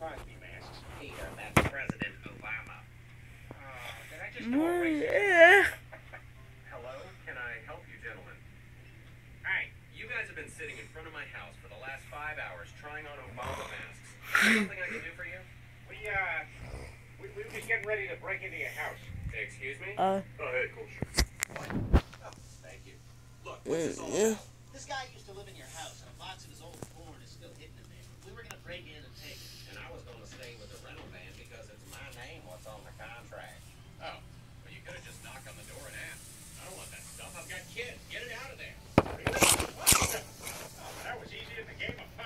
Cosby masks. Peter, that's President Obama. Uh, did I just call racist? Yeah. Hello, can I help you, gentlemen? Alright, you guys have been sitting in front of my house for the last five hours trying on Obama masks. Something I can do for you? We, uh, we, we were just getting ready to break into your house. Excuse me? Uh, Go ahead, cool, sure. Oh, thank you. Look, what's this all yeah. about? This guy used to live in your house, and